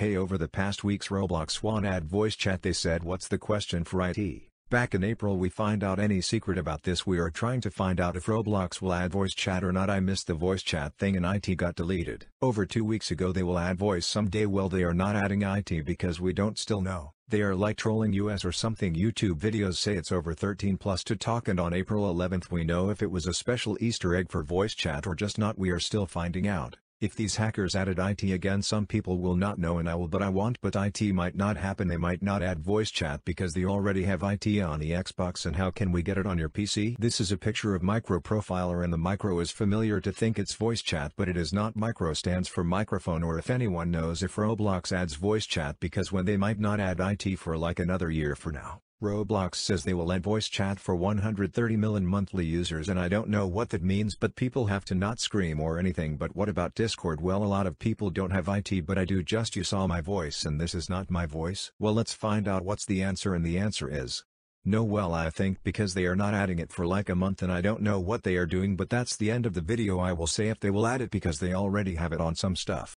Hey over the past weeks Roblox want add voice chat they said what's the question for IT? Back in April we find out any secret about this we are trying to find out if Roblox will add voice chat or not I missed the voice chat thing and IT got deleted. Over two weeks ago they will add voice someday well they are not adding IT because we don't still know. They are like trolling us or something YouTube videos say it's over 13 plus to talk and on April 11th we know if it was a special easter egg for voice chat or just not we are still finding out. If these hackers added IT again some people will not know and I will but I want but IT might not happen they might not add voice chat because they already have IT on the Xbox and how can we get it on your PC? This is a picture of Micro Profiler and the micro is familiar to think it's voice chat but it is not micro stands for microphone or if anyone knows if Roblox adds voice chat because when they might not add IT for like another year for now. Roblox says they will add voice chat for 130 million monthly users and I don't know what that means but people have to not scream or anything but what about Discord? Well a lot of people don't have IT but I do just you saw my voice and this is not my voice. Well let's find out what's the answer and the answer is. No well I think because they are not adding it for like a month and I don't know what they are doing but that's the end of the video. I will say if they will add it because they already have it on some stuff.